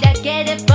だけで